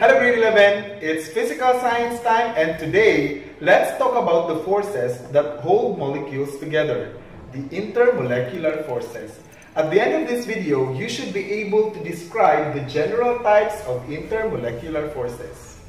Hello grade 11, it's physical science time and today let's talk about the forces that hold molecules together, the intermolecular forces. At the end of this video, you should be able to describe the general types of intermolecular forces.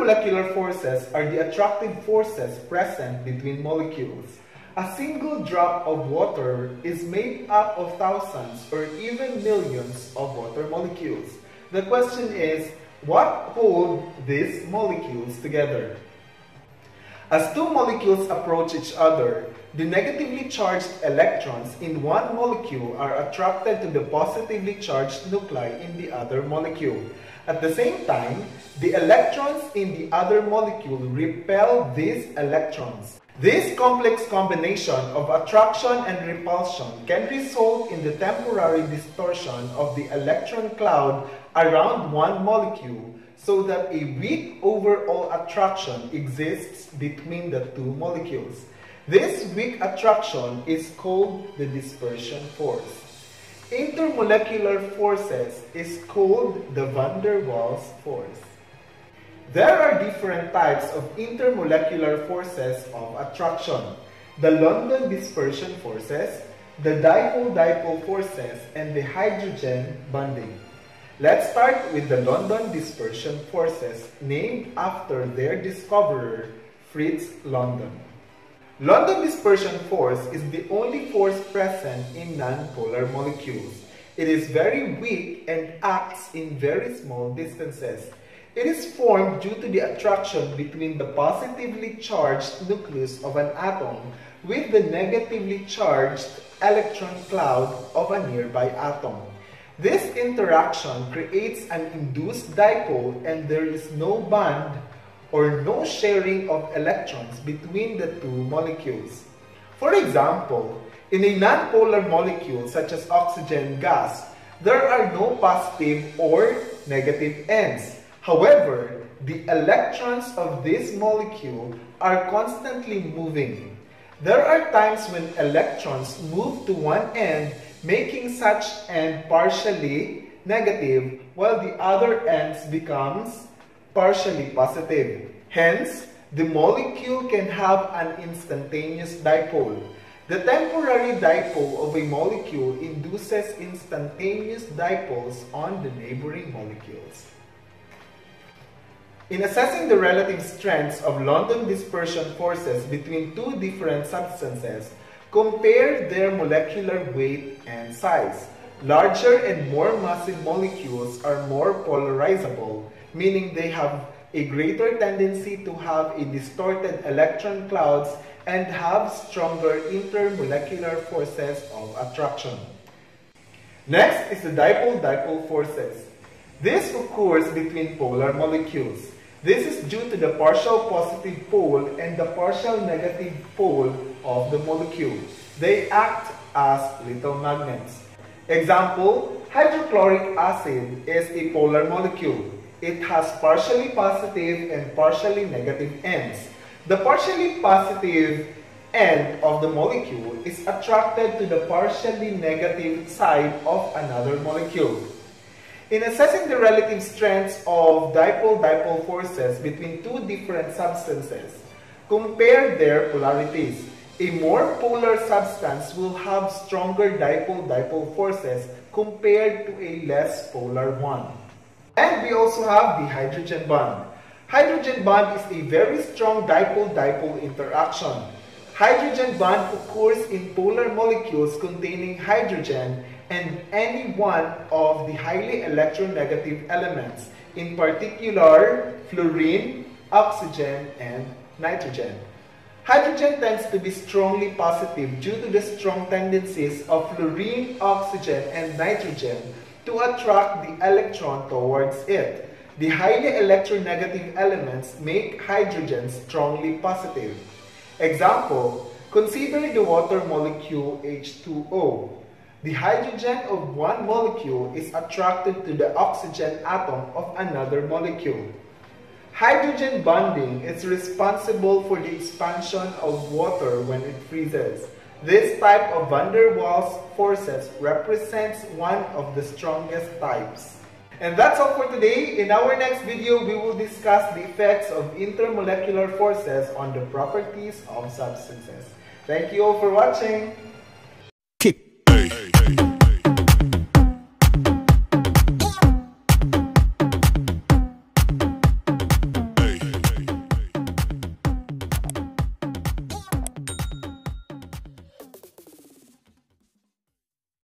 Intermolecular forces are the attractive forces present between molecules. A single drop of water is made up of thousands or even millions of water molecules. The question is, what hold these molecules together? As two molecules approach each other, the negatively charged electrons in one molecule are attracted to the positively charged nuclei in the other molecule. At the same time, the electrons in the other molecule repel these electrons. This complex combination of attraction and repulsion can result in the temporary distortion of the electron cloud around one molecule so that a weak overall attraction exists between the two molecules. This weak attraction is called the dispersion force. Intermolecular forces is called the van der Waals force. There are different types of intermolecular forces of attraction. The London dispersion forces, the dipole-dipole forces, and the hydrogen bonding. Let's start with the London dispersion forces named after their discoverer, Fritz London. London dispersion force is the only force present in non-polar molecules. It is very weak and acts in very small distances. It is formed due to the attraction between the positively charged nucleus of an atom with the negatively charged electron cloud of a nearby atom. This interaction creates an induced dipole and there is no bond or no sharing of electrons between the two molecules. For example, in a nonpolar molecule such as oxygen gas, there are no positive or negative ends. However, the electrons of this molecule are constantly moving. There are times when electrons move to one end making such end partially negative while the other ends becomes partially positive. Hence, the molecule can have an instantaneous dipole. The temporary dipole of a molecule induces instantaneous dipoles on the neighboring molecules. In assessing the relative strengths of London dispersion forces between two different substances, Compare their molecular weight and size. Larger and more massive molecules are more polarizable, meaning they have a greater tendency to have a distorted electron clouds and have stronger intermolecular forces of attraction. Next is the dipole-dipole forces. This occurs between polar molecules. This is due to the partial positive pole and the partial negative pole of the molecule. They act as little magnets. Example, hydrochloric acid is a polar molecule. It has partially positive and partially negative ends. The partially positive end of the molecule is attracted to the partially negative side of another molecule. In assessing the relative strengths of dipole-dipole forces between two different substances, compare their polarities. A more polar substance will have stronger dipole-dipole forces compared to a less polar one. And we also have the hydrogen bond. Hydrogen bond is a very strong dipole-dipole interaction. Hydrogen bond occurs in polar molecules containing hydrogen and any one of the highly electronegative elements, in particular fluorine, oxygen, and nitrogen. Hydrogen tends to be strongly positive due to the strong tendencies of fluorine, oxygen, and nitrogen to attract the electron towards it. The highly electronegative elements make hydrogen strongly positive. Example, consider the water molecule H2O. The hydrogen of one molecule is attracted to the oxygen atom of another molecule. Hydrogen bonding is responsible for the expansion of water when it freezes. This type of van der Waals forces represents one of the strongest types. And that's all for today. In our next video, we will discuss the effects of intermolecular forces on the properties of substances. Thank you all for watching.